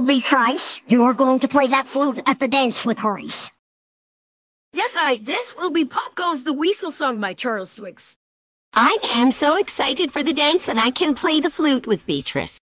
be Beatrice, you're going to play that flute at the dance with Horace. Yes, I. This will be Pop Goes the Weasel song by Charles Twix. I am so excited for the dance and I can play the flute with Beatrice.